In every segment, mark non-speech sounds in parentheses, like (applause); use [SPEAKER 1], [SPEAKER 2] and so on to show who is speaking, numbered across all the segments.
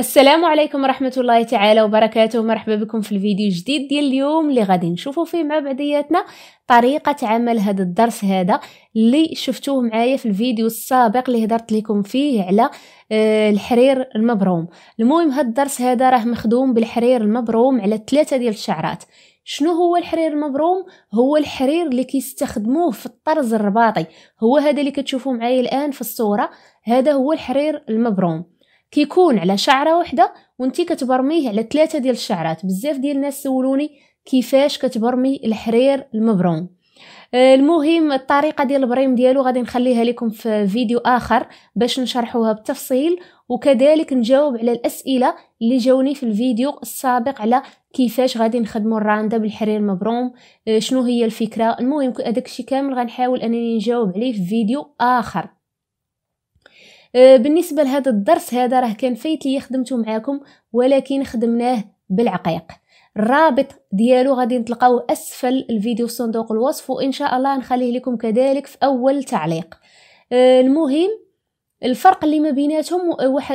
[SPEAKER 1] السلام عليكم ورحمة الله تعالى وبركاته. مرحبا بكم في الفيديو جديد ديال اليوم اللي غادي نشوفوا فيه مع بعضياتنا طريقة عمل هذا الدرس هذا اللي شفتوه معايا في الفيديو السابق اللي هدرت لكم فيه على آه، الحرير المبروم. المهم هذا الدرس هذا راه مخدوم بالحرير المبروم على ثلاثة ديال الشعرات. شنو هو الحرير المبروم؟ هو الحرير اللي كيستخدموه في الطرز الرباطي. هو هذا اللي كتشوفوه معايا الآن في الصورة. هذا هو الحرير المبروم. كيكون على شعرة وحده وانتي كتبرميه على ثلاثة ديال الشعرات. بزاف ديال الناس سولوني كيفاش كتبرمي الحرير المبروم آه، المهم الطريقة ديال البريم ديالو غادي نخليها لكم في فيديو آخر باش نشرحوها بالتفصيل وكذلك نجاوب على الأسئلة اللي جاوني في الفيديو السابق على كيفاش غادي نخدموا الراندا بالحرير المبروم آه، شنو هي الفكرة؟ المهم هذاك الشيء كامل غنحاول أنني نجاوب عليه في فيديو آخر. بالنسبة لهذا الدرس هذا راه كان فايت لي خدمته معاكم ولكن خدمناه بالعقيق. الرابط ديالو غادي تلقاوه أسفل الفيديو في صندوق الوصف وإن شاء الله نخليه لكم كذلك في أول تعليق. آه، المهم الفرق اللي ما بيناتهم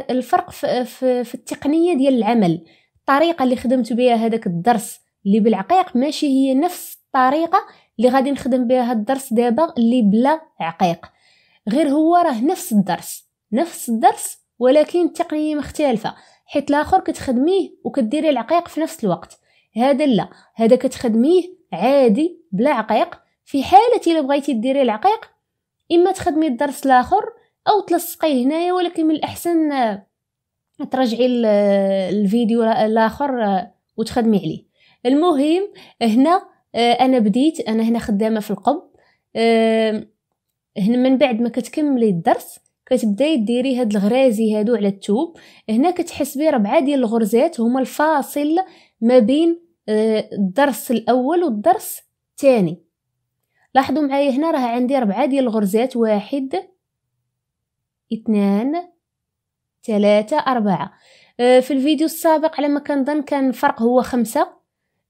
[SPEAKER 1] الفرق في, في, التقنية ديال العمل. الطريقة اللي خدمت بها هذاك الدرس اللي بالعقيق ماشي هي نفس الطريقة اللي غادي نخدم بها الدرس دابا اللي بلا عقيق. غير هو راه نفس الدرس. نفس الدرس ولكن التقنيه مختلفة حيت الآخر كتخدميه وكديري العقيق في نفس الوقت. هذا لا هذا كتخدميه عادي بلا عقيق في حالة إلا بغيتي ديري العقيق إما تخدمي الدرس الآخر أو تلصقيه هنايا ولكن من الأحسن ترجعي الفيديو الآخر وتخدمي عليه. المهم هنا أنا بديت أنا هنا خدامة في القب هنا من بعد ما كتكملي الدرس كتبداي ديري هاد الغرازي هادو على التوب. هنا كتحسبي ربعة ديال الغرزات هما الفاصل ما بين آه، الدرس الأول والدرس الثاني. لاحظوا معايا هنا راه عندي ربعة ديال الغرزات واحد اثنان ثلاثة أربعة. آه، في الفيديو السابق على ما كنظن كان الفرق هو خمسة.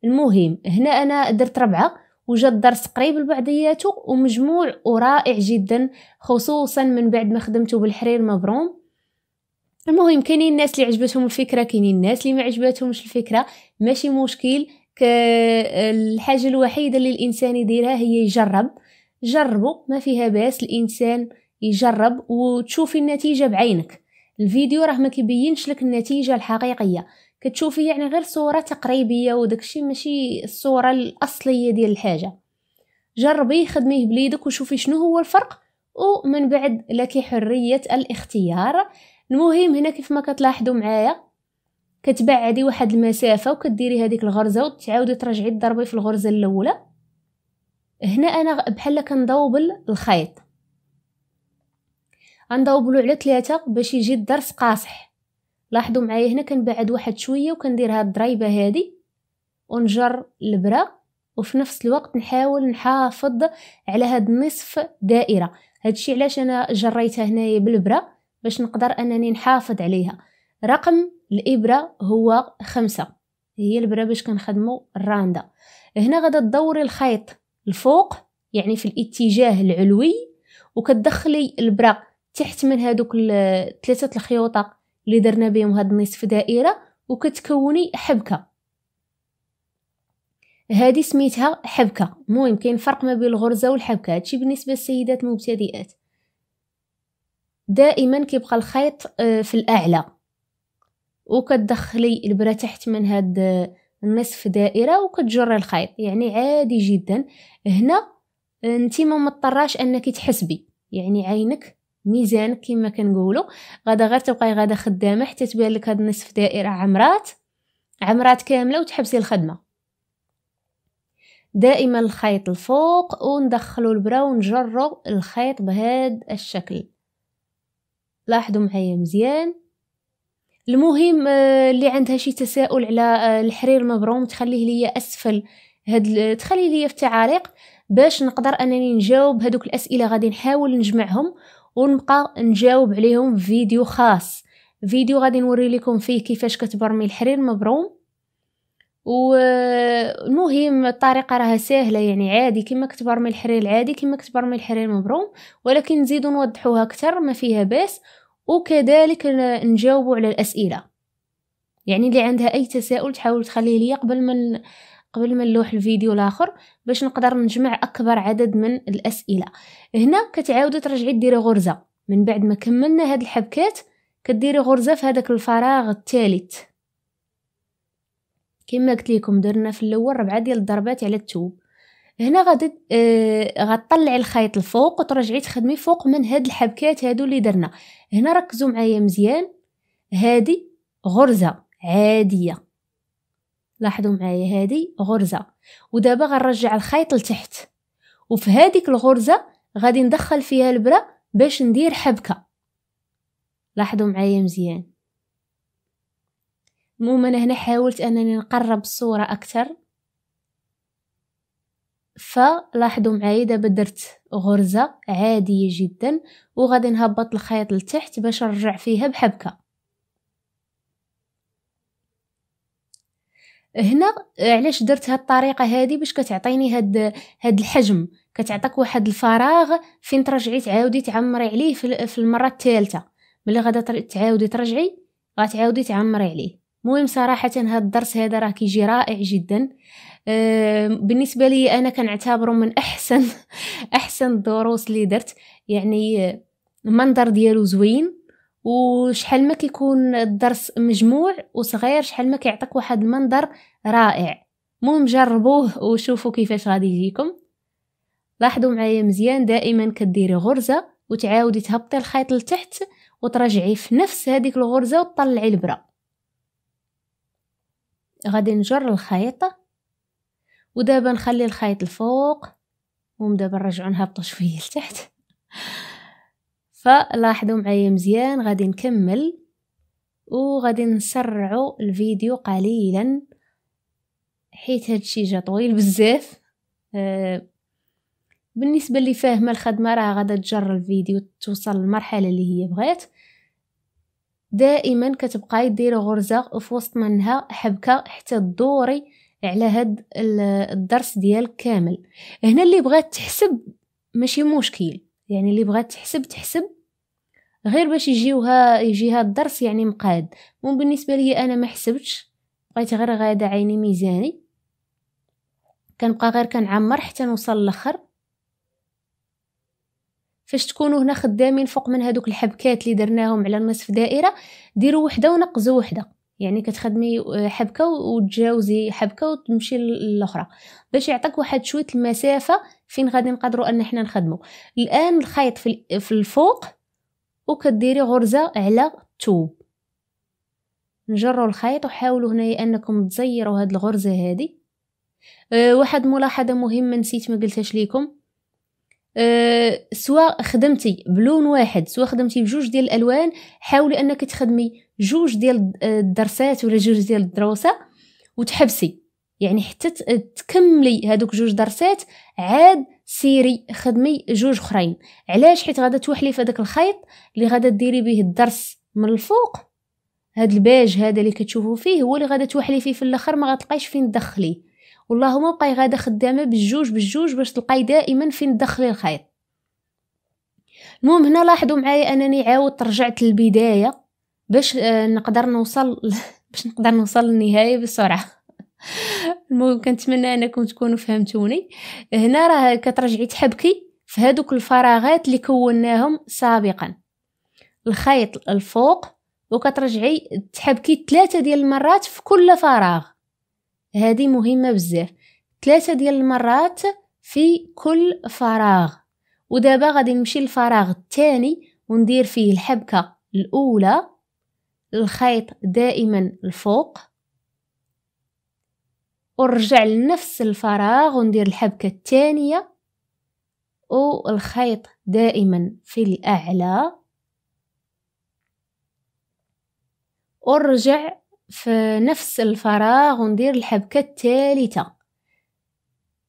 [SPEAKER 1] المهم هنا أنا درت ربعة. وجا الدرس قريب لبعضياته ومجموع ورائع جدا خصوصا من بعد ما خدمته بالحرير مبروم المهم كاينين الناس اللي عجبتهم الفكرة كاينين الناس اللي ما عجبتهمش الفكرة. ماشي مشكل الحاجة الوحيدة اللي الإنسان يديرها هي يجرب. جربوا ما فيها بأس الإنسان يجرب وتشوفي النتيجة بعينك. الفيديو راه ما كيبينش لك النتيجة الحقيقية. كتشوفي يعني غير صورة تقريبية وداكشي ماشي الصورة الأصلية ديال الحاجة. جربيه خدميه بليدك وشوفي شنو هو الفرق ومن بعد لك حرية الاختيار. المهم هنا كيف ما كتلاحظوا معايا كتبعدي واحد المسافة وكديري هذيك الغرزة وتعاودي ترجعي تضربي في الغرزة الأولى. هنا أنا بحال كنضوبل الخيط. غندوبلو على ثلاثة باش يجي الدرس قاصح. لاحظوا معايا هنا كنبعد واحد شوية وكندير هاد الضريبه هادي ونجر البرا وفي نفس الوقت نحاول نحافظ على هاد النصف دائرة. هادشي علاش أنا جريتها هنايا بالبرا باش نقدر أنني نحافظ عليها. رقم الإبرة هو خمسة. هي البرا باش كنخدمو الراندا. هنا غادا تدوري الخيط الفوق يعني في الاتجاه العلوي وكتدخلي البرا تحت من هادوك ثلاثة الخيوطة اللي درنا بهم هاد النصف دائرة وكتكوني حبكة. هذه سميتها حبكة. المهم كاين فرق ما بين الغرزة والحبكة. هادشي بالنسبة للسيدات المبتدئات. دائما كيبقى الخيط آه، في الأعلى. وكتدخلي البرا تحت من هاد النصف دائرة وكتجري الخيط. يعني عادي جدا. هنا انت ما مضطراش أنك تحسبي. يعني عينك ميزان كما كنقولوا غادا غير تبقاي غادا خدامة حتى تبان لك هاد النصف دائرة عمرات عمرات كاملة وتحبسي الخدمة. دائما الخيط الفوق وندخلو البرا ونجرو الخيط بهذا الشكل. لاحظوا معايا مزيان. المهم آه، اللي عندها شي تساؤل على آه، الحرير المبروم تخليه ليا أسفل هاد تخليه ليا في التعاليق باش نقدر أنني نجاوب هذوك الأسئلة غادي نحاول نجمعهم. ونبقى نجاوب عليهم في فيديو خاص. فيديو غادي نوري لكم فيه كيفاش كتبرمي الحرير مبروم. والمهم الطريقة راها سهلة يعني عادي كما كتبرمي الحرير العادي كما كتبرمي الحرير مبروم. ولكن نزيدو نوضحوها أكثر ما فيها بأس. وكذلك نجاوبوا على الأسئلة. يعني اللي عندها أي تساؤل تحاول تخليه ليا قبل من قبل ما نلوح الفيديو الآخر باش نقدر نجمع أكبر عدد من الأسئلة. هنا كتعاودي ترجعي ديري غرزة. من بعد ما كملنا هاد الحبكات كديري غرزة في هذاك الفراغ الثالث كما قلت لكم درنا في الأول ربعة ديال الضربات على التوب. هنا غادي آه غتطلعي الخيط الفوق وترجعي تخدمي فوق من هاد الحبكات هادو اللي درنا. هنا ركزوا معايا مزيان. هادي غرزة عادية. لاحظوا معايا هادي غرزة. ودابا غنرجع الخيط لتحت. وفي هذيك الغرزة غادي ندخل فيها البرة باش ندير حبكة. لاحظوا معايا مزيان. المهم أنا هنا حاولت أنني نقرب الصورة أكثر فلاحظوا معايا دابا درت غرزة عادية جدا وغادي نهبط الخيط لتحت باش نرجع فيها بحبكة. هنا علاش درت هاد الطريقة هذه باش كتعطيني هاد هاد الحجم. كتعطيك واحد الفراغ فين ترجعي تعاودي تعمري عليه في المرة الثالثة. ملي غادا تعاودي ترجعي غتعاودي تعمري عليه. المهم صراحة هاد الدرس هذا راه كيجي رائع جدا. أه بالنسبة لي أنا كنعتبره من أحسن (laughs) أحسن الدروس اللي درت. يعني المنظر ديالو زوين. وشحال ما كيكون الدرس مجموع وصغير؟ شحال ما كيعطيك واحد المنظر رائع؟ المهم جربوه وشوفوا كيفاش غادي يجيكم. لاحظوا معايا مزيان دائما كديري غرزة وتعاودي تهبطي الخيط لتحت وترجعي في نفس هذيك الغرزة وتطلعي البره غادي نجر الخيط. ودابا نخلي الخيط الفوق ودابا نرجعو نهبطو شوية لتحت. فلاحظوا معايا مزيان. غادي نكمل وغادي نسرعوا الفيديو قليلا حيت هادشي جا طويل بزاف. آه بالنسبة اللي فاهمة الخدمة راه غادا تجر الفيديو توصل للمرحلة اللي هي بغات. دائما كتبقاي ديري غرزة وفي وسط منها حبكة حتى تدوري على هاد الدرس ديالك كامل. هنا اللي بغات تحسب ماشي مشكل يعني اللي بغات تحسب تحسب غير باش يجيوها يجيها الدرس يعني مقاد. مو بالنسبة لي أنا ما حسبتش. بقيت غير غادة عيني ميزاني. كنبقى غير كنعمر حتى نوصل للأخر. فاش تكونوا هنا خدامين فوق من هذوك الحبكات اللي درناهم على النصف دائرة ديروا وحدة ونقزوا وحدة. يعني كتخدمي حبكة وتجاوزي حبكة وتمشي للأخرى. باش يعطيك واحد شوية المسافة فين غادي نقدروا أن إحنا نخدموا. الآن الخيط في الفوق وكديري غرزة على الثوب نجروا الخيط وحاولوا هنايا أنكم تزيروا هاد الغرزة هادي. أه واحد ملاحظة مهمه نسيت ما قلتهاش ليكم. أه سواء خدمتي بلون واحد سواء خدمتي بجوج ديال الألوان حاولي أنك تخدمي جوج ديال الدرسات ولا جوج ديال الدروسة وتحبسي. يعني حتى تكملي هادوك جوج درسات عاد سيري خدمي جوج أخرين. علاش حيت غادا توحلي في هذاك الخيط اللي غادا ديري به الدرس من الفوق؟ هاد الباج هذا اللي كتشوفوا فيه هو اللي غادا توحلي فيه في الأخر ما غتلقايش فين تدخليه واللهم ابقاي غادا خدامة بالجوج بالجوج باش تلقاي دائما فين تدخلي الخيط. المهم هنا لاحظوا معايا أنني عاودت رجعت للبداية باش آه، نقدر نوصل (laughs) باش نقدر نوصل للنهاية بسرعة. المهم كنتمنى انكم تكونوا فهمتوني. هنا راه كترجعي تحبكي في هذوك الفراغات اللي كوناهم سابقا. الخيط الفوق وكترجعي تحبكي ثلاثة ديال المرات في كل فراغ. هذه مهمة بزاف. ثلاثة ديال المرات في كل فراغ. ودابا غادي نمشي للفراغ الثاني وندير فيه الحبكة الأولى. الخيط دائما الفوق. ونرجع لنفس الفراغ وندير الحبكة الثانية والخيط دائما في الأعلى. ونرجع في نفس الفراغ وندير الحبكة الثالثة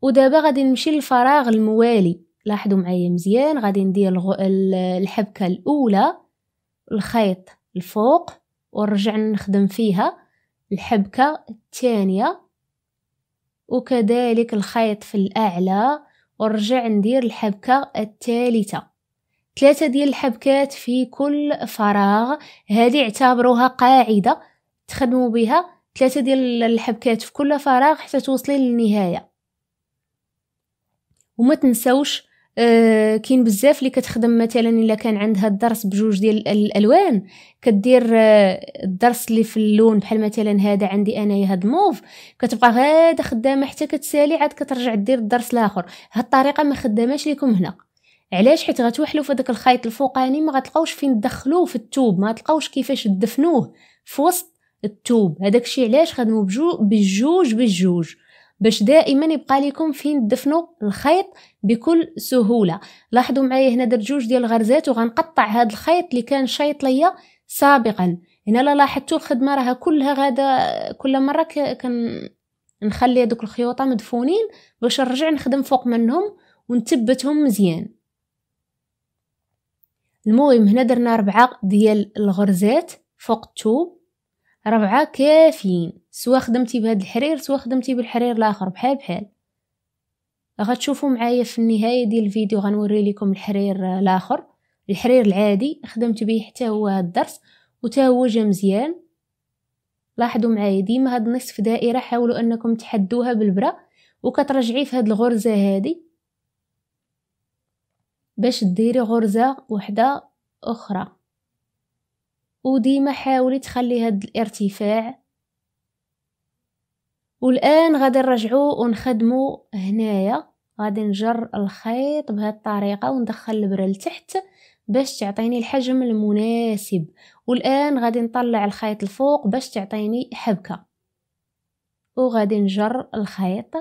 [SPEAKER 1] ودابا غادي نمشي للفراغ الموالي. لاحظوا معايا مزيان غادي ندير الحبكة الأولى الخيط الفوق ونرجع نخدم فيها الحبكة الثانية وكذلك الخيط في الأعلى ونرجع ندير الحبكة الثالثة ثلاثة ديال الحبكات في كل فراغ هذه اعتبروها قاعدة تخدموا بها ثلاثة ديال الحبكات في كل فراغ حتى توصلي للنهاية. وما تنسوش آه كاين بزاف اللي كتخدم مثلا إلا كان عندها الدرس بجوج ديال الألوان كدير آه الدرس اللي في اللون بحال مثلا هذا عندي انايا هاد الموف كتبقى غاده خدامة حتى كتسالي عاد كترجع دير الدرس الآخر هاد الطريقة ما خداماش لكم هنا. علاش؟ حيت غتوحلوا في داك الخيط الفوقاني ما غتلقاوش فين تدخلوه في التوب ما تلقاوش كيفاش تدفنوه في وسط التوب. هذاك الشيء علاش خدموا بجوج بالجوج بالجوج باش دائما يبقى لكم فين تدفنوا الخيط بكل سهولة. لاحظوا معايا هنا درت جوج ديال الغرزات وغنقطع هذا الخيط اللي كان شايط ليا سابقا. هنا لا لاحظتوا الخدمة راها كلها غادا كل مرة كان نخلي هذوك الخيوطة مدفونين باش نرجع نخدم فوق منهم ونثبتهم مزيان. المهم هنا درنا ربعة ديال الغرزات فوق التوب ربعة كافيين. سوا خدمتي بهاد الحرير سوا خدمتي بالحرير الآخر بحال بحال. غتشوفوا معايا في النهاية ديال الفيديو غنوري لكم الحرير الآخر. الحرير العادي خدمت به حتى هو هاد الدرس وتا هو جا مزيان. لاحظوا معايا ديما هاد نصف دائرة حاولوا أنكم تحدوها بالبرا وكترجعي في هاد الغرزة هادي. باش ديري غرزة وحدة أخرى. وديما حاولي تخلي هاد الارتفاع والآن غادي نرجعو ونخدمو هنايا. غادي نجر الخيط بهاد الطريقة وندخل البرة لتحت باش تعطيني الحجم المناسب. والآن غادي نطلع الخيط الفوق باش تعطيني حبكة. وغادي نجر الخيط.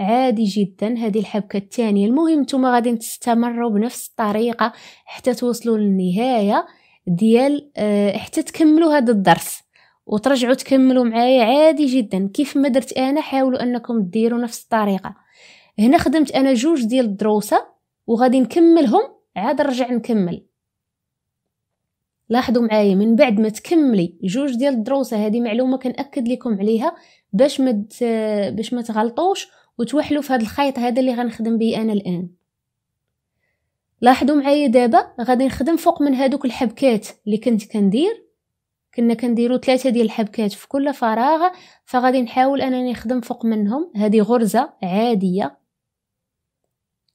[SPEAKER 1] عادي جدا هذه الحبكة الثانية المهم نتوما غادي تستمروا بنفس الطريقة حتى توصلوا للنهاية. ديال أه حتى تكملوا هذا الدرس وترجعوا تكملوا معايا عادي جدا. كيف ما درت أنا حاولوا أنكم ديروا نفس الطريقة. هنا خدمت أنا جوج ديال الدروسة وغادي نكملهم عاد نرجع نكمل. لاحظوا معايا من بعد ما تكملي جوج ديال الدروسة هذه معلومة كنأكد لكم عليها باش ما باش ما تغلطوش وتوحلوا في هذا الخيط هذا اللي غنخدم به أنا الآن. لاحظوا معايا دابا؟ غادي نخدم فوق من هادوك الحبكات اللي كنت كندير. كنا كنديروا ثلاثة ديال الحبكات في كل فراغ فغادي نحاول أنني نخدم فوق منهم. هذه غرزة عادية.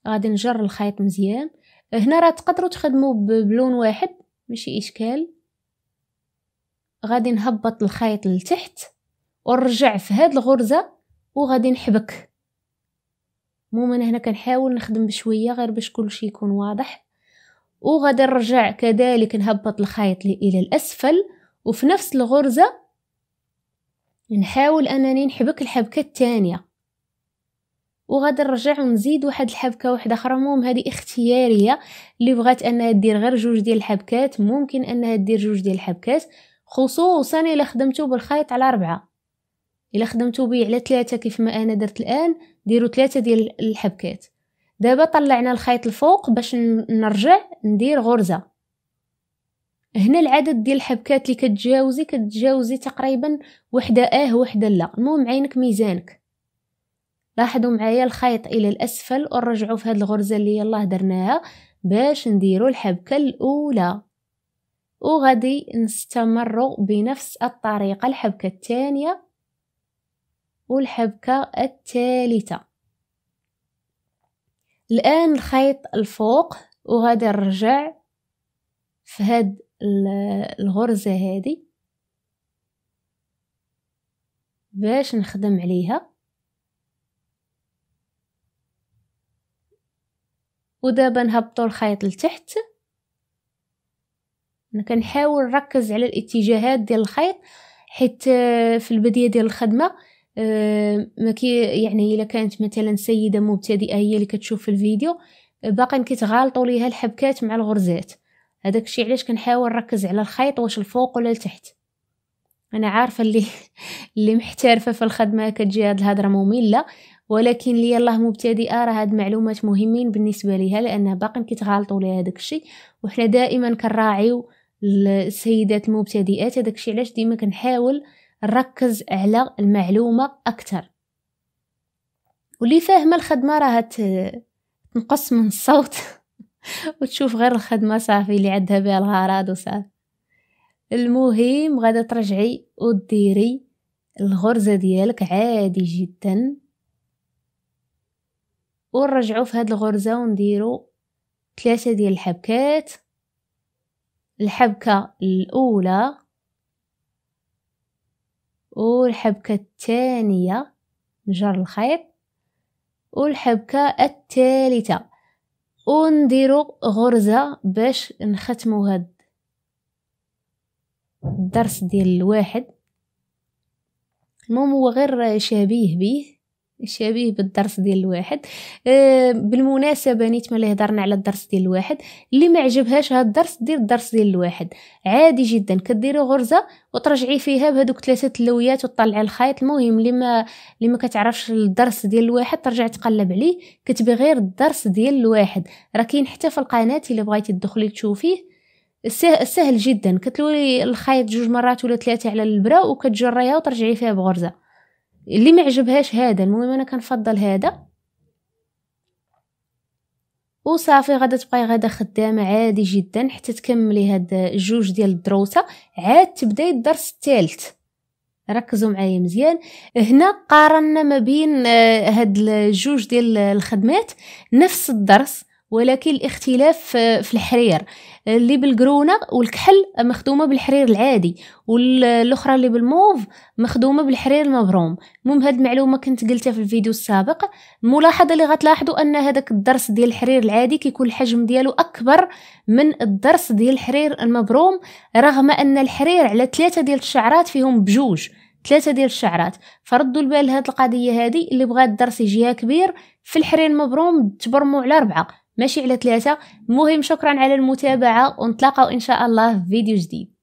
[SPEAKER 1] غادي نجر الخيط مزيان. هنا راه تقدروا تخدموا بلون واحد ماشي إشكال. غادي نهبط الخيط لتحت ونرجع في هاد الغرزة وغادي نحبك. عموما هنا كنحاول نخدم بشوية غير باش كلشي يكون واضح. وغادي نرجع كذلك نهبط الخيط إلى الأسفل وفي نفس الغرزة نحاول أنني نحبك الحبكة الثانية وغادي نرجع ونزيد واحد الحبكة واحدة أخرى. المهم هذه اختيارية اللي بغات أنها دير غير جوج ديال الحبكات. ممكن أنها دير جوج ديال الحبكات خصوصا إلا خدمتو بالخيط على ربعة. إلا خدمتو بيه على ثلاثة كيف ما أنا درت الآن ديروا ثلاثة ديال الحبكات. دابا طلعنا الخيط الفوق باش نرجع ندير غرزة. هنا العدد ديال الحبكات اللي كتجاوزي كتجاوزي تقريبا وحدة آه وحدة لا. المهم عينك ميزانك. لاحظوا معايا الخيط إلى الأسفل ونرجعوا في هذه الغرزة اللي يلاه درناها باش نديروا الحبكة الأولى. وغادي نستمروا بنفس الطريقة الحبكة الثانية. والحبكة الثالثة الآن الخيط الفوق وغادي نرجع في هاد الغرزة هادي باش نخدم عليها. ودابا نهبطو الخيط لتحت. أنا كنحاول نركز على الاتجاهات ديال الخيط حيت في البداية ديال الخدمة ما كي يعني إلا كانت مثلا سيدة مبتدئة هي اللي كتشوف في الفيديو باقي كيتغالطوا ليها الحبكات مع الغرزات. هذاك الشيء علاش كنحاول نركز على الخيط واش الفوق ولا لتحت. أنا عارفة اللي (laughs) اللي محترفة في الخدمة كتجي هاد الهضرة مملة ولكن لي الله مبتدئة راه هاد المعلومات مهمين بالنسبة ليها لانها باقي كيتغالطوا ليها هذاك الشيء. وحنا دائما كنراعيو السيدات المبتدئات هذاك الشيء علاش ديما كنحاول نركز على المعلومة أكثر. واللي فاهمة الخدمة راها تنقص من الصوت (laughs) وتشوف غير الخدمة صافي اللي عندها بها الغرض وصافي. المهم غادا ترجعي وديري الغرزة ديالك عادي جدا. ونرجعو في هاد الغرزة ونديرو ثلاثة ديال الحبكات. الحبكة الأولى والحبكة الثانية نجر الخيط. والحبكة الثالثه ونديرو غرزة باش نختمو هاد الدرس ديال الواحد. المهم هو غير شبيه به شبيه بالدرس ديال الواحد. أه بالمناسبة نيت ملي هضرنا على الدرس ديال الواحد اللي ما عجبهاش هذا الدرس دير الدرس ديال الواحد. عادي جدا كديري غرزة وترجعي فيها بهذوك ثلاثة تلويات وتطلعي الخيط. المهم اللي ما اللي ما كتعرفش الدرس ديال الواحد ترجع تقلب عليه. كتبي غير الدرس ديال الواحد. راه كاين حتى في القناة إلا بغيتي تدخلي تشوفيه. سهل جدا. كتلوي الخيط جوج مرات ولا ثلاثة على البرا وكتجريها وترجعي فيها بغرزة. اللي ما عجبهاش هذا المهم أنا كنفضل هذا. وصافي غادا تبقاي غادا خدامة عادي جدا حتى تكملي هاد الجوج ديال الدروسة. عاد تبدأي الدرس الثالث. ركزوا معايا مزيان. هنا قارنا ما بين آه، هاد الجوج ديال الخدمات. نفس الدرس. ولكن الاختلاف في الحرير اللي بالقرونة والكحل مخدومة بالحرير العادي والأخرى اللي بالموف مخدومة بالحرير المبروم. المهم هاد المعلومه كنت قلتها في الفيديو السابق. الملاحظه اللي غتلاحظوا أن هذاك الدرس ديال الحرير العادي كيكون الحجم ديالو أكبر من الدرس ديال الحرير المبروم رغم أن الحرير على ثلاثة ديال الشعرات فيهم بجوج ثلاثة ديال الشعرات. فردوا البال لهاد القضية هذه اللي بغى الدرس يجيها كبير في الحرير المبروم تبرموا على أربعة. ماشي على ثلاثة. المهم شكرا على المتابعة ونتلاقاو إن شاء الله في فيديو جديد.